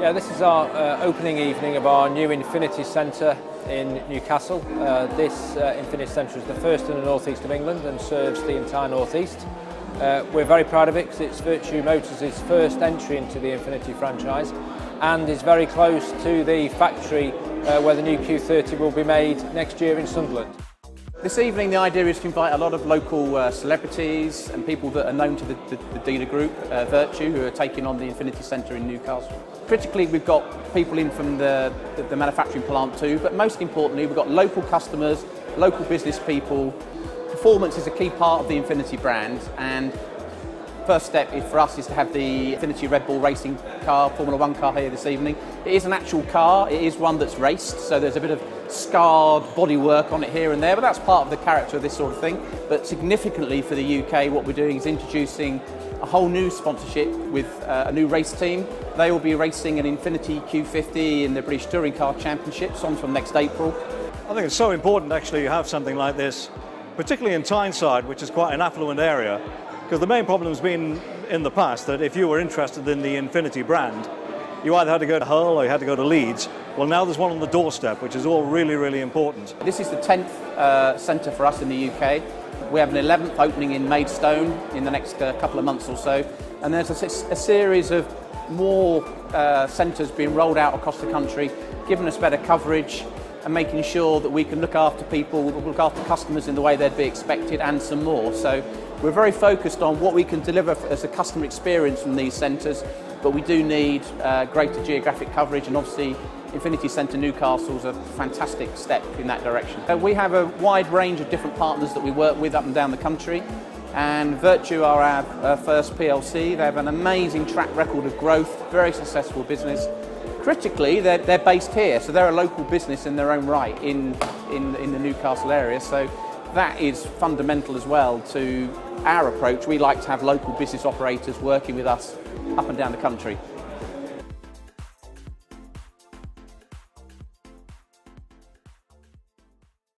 Yeah, this is our uh, opening evening of our new Infiniti Centre in Newcastle. Uh, this uh, Infiniti Centre is the first in the northeast of England and serves the entire northeast. Uh, we're very proud of it because it's Vertu Motors' first entry into the Infiniti franchise and is very close to the factory uh, where the new Q30 will be made next year in Sunderland. This evening the idea is to invite a lot of local uh, celebrities and people that are known to the, the, the dealer group, uh, Vertu, who are taking on the Infiniti Centre in Newcastle. Critically we've got people in from the, the, the manufacturing plant too, but most importantly we've got local customers, local business people. Performance is a key part of the Infiniti brand and First step is for us is to have the Infiniti Red Bull racing car, Formula One car here this evening. It is an actual car, it is one that's raced, so there's a bit of scarred bodywork on it here and there, but that's part of the character of this sort of thing. But significantly for the UK, what we're doing is introducing a whole new sponsorship with uh, a new race team. They will be racing an Infiniti Q50 in the British Touring Car Championships on from next April. I think it's so important actually you have something like this, particularly in Tyneside, which is quite an affluent area, because the main problem has been in the past that if you were interested in the Infiniti brand, you either had to go to Hull or you had to go to Leeds. Well, now there's one on the doorstep, which is all really, really important. This is the 10th uh, centre for us in the UK. We have an 11th opening in Maidstone in the next uh, couple of months or so. And there's a, a series of more uh, centres being rolled out across the country, giving us better coverage and making sure that we can look after people, look after customers in the way they'd be expected and some more. So we're very focused on what we can deliver as a customer experience from these centres, but we do need uh, greater geographic coverage and obviously Infiniti Centre Newcastle is a fantastic step in that direction. Uh, we have a wide range of different partners that we work with up and down the country and Vertu are our, our first PLC. They have an amazing track record of growth, very successful business. Critically, they're, they're based here, so they're a local business in their own right in, in, in the Newcastle area. So that is fundamental as well to our approach. We like to have local business operators working with us up and down the country.